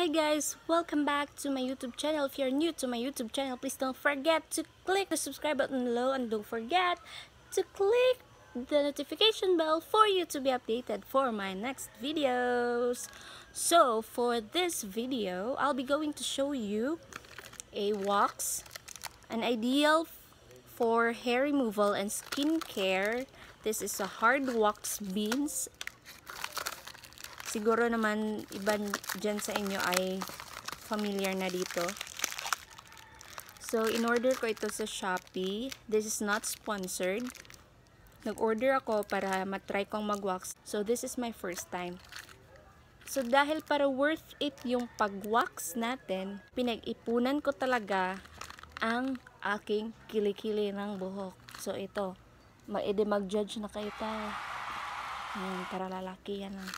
Hi guys, welcome back to my YouTube channel. If you're new to my YouTube channel, please don't forget to click the subscribe button below and don't forget to click the notification bell for you to be updated for my next videos. So, for this video, I'll be going to show you a wax, an ideal for hair removal and skincare. This is a hard wax beans siguro naman iba dyan sa inyo ay familiar na dito. So, in-order ko ito sa Shopee. This is not sponsored. Nag-order ako para matry kong mag-wax. So, this is my first time. So, dahil para worth it yung pag-wax natin, pinag-ipunan ko talaga ang aking kilikili ng buhok. So, ito. Mag-judge na kayo tayo. Ayan, para lalaki yan lang.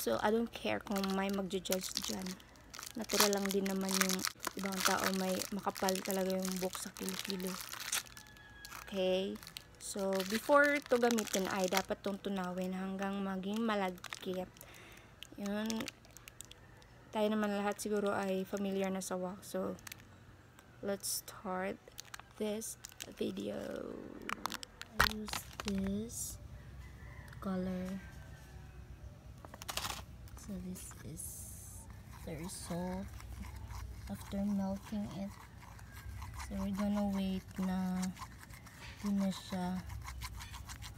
So, I don't care kung may magja-judge dyan. Natural lang din naman yung ibang tao may makapal talaga yung buhok sa kilikili. Okay? So, before to gamitin ay dapat tong tunawin hanggang maging malagkit. Yun. Tayo naman lahat siguro ay familiar na sa wax. So, let's start this video. Use this color so this is the result after melting it so we're gonna wait na hindi na siya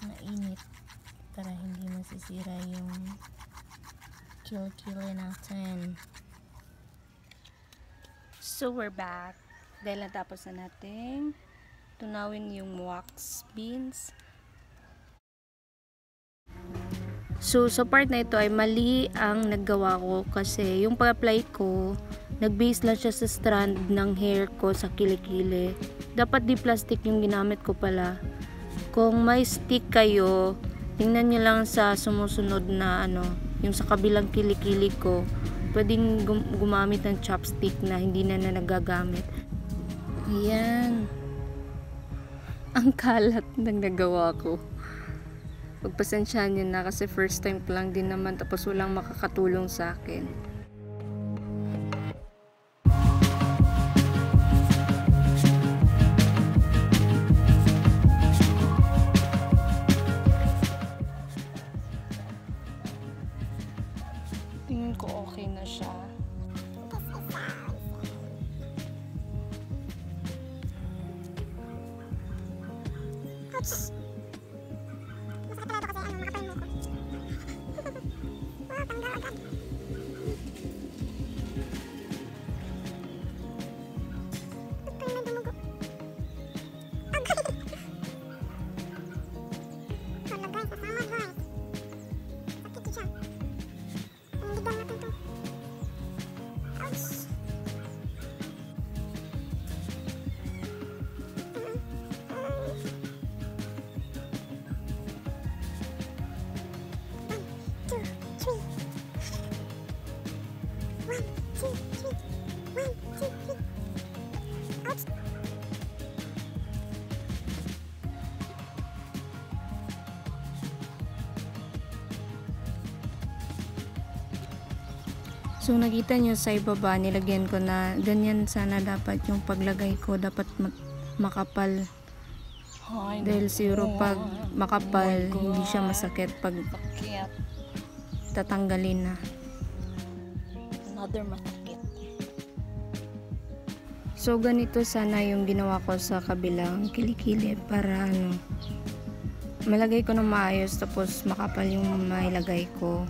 mainit para hindi masisira yung kill-kill natin. So we're back. Dahil natapos na natin tunawin yung wax beans So, sa part na ito ay mali ang naggawa ko kasi yung pag-apply ko, nag-base lang siya sa strand ng hair ko sa kilikili. Dapat di plastic yung ginamit ko pala. Kung may stick kayo, tingnan nyo lang sa sumusunod na ano, yung sa kabilang kilikili ko, pwedeng gum gumamit ng chopstick na hindi na na nagagamit. Ayan. Ang kalat ng nagawa ko pagpasensyahan nyo na kasi first time ko lang din naman tapos walang makakatulong sa akin. Tingin ko okay na siya. Ouch! So, nakita nyo sa ibaba, nilagyan ko na ganyan sana dapat yung paglagay ko. Dapat makapal. Ay, Dahil siguro pag makapal, Oh hindi siya masakit pag tatanggalin na. Another masakit. So, ganito sana yung ginawa ko sa kabilang kilikili para ano, malagay ko na maayos tapos makapal yung mailagay ko.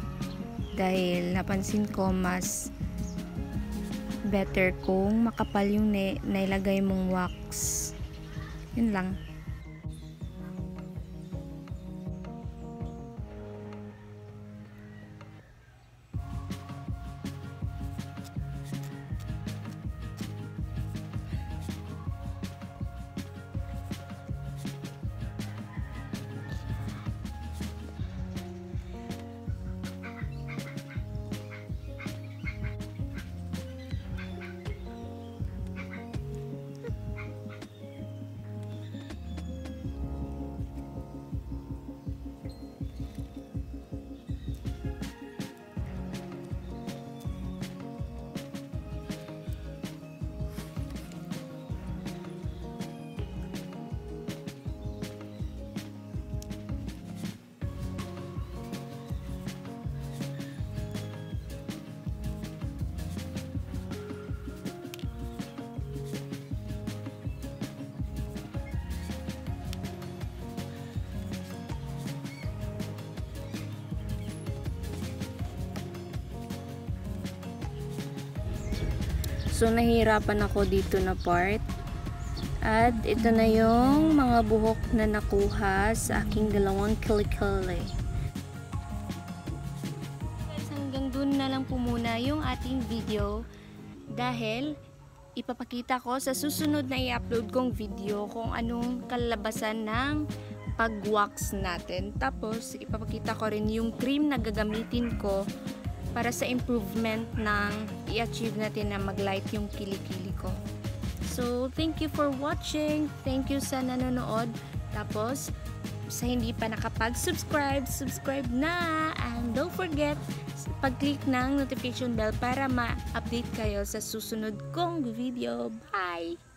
Dahil napansin ko mas better kung makapal yung nailagay mong wax. Yun lang. So, nahihirapan ako dito na part. At ito na yung mga buhok na nakuha sa aking dalawang kilikili. Guys, hanggang dun na lang po muna yung ating video dahil ipapakita ko sa susunod na i-upload kong video kung anong kalabasan ng pag-wax natin. Tapos, ipapakita ko rin yung cream na gagamitin ko para sa improvement ng i-achieve natin na mag-light yung kilikili ko. So, thank you for watching. Thank you sa nanonood. Tapos, sa hindi pa nakapag-subscribe, subscribe na! And don't forget, pag-click ng notification bell para ma-update kayo sa susunod kong video. Bye!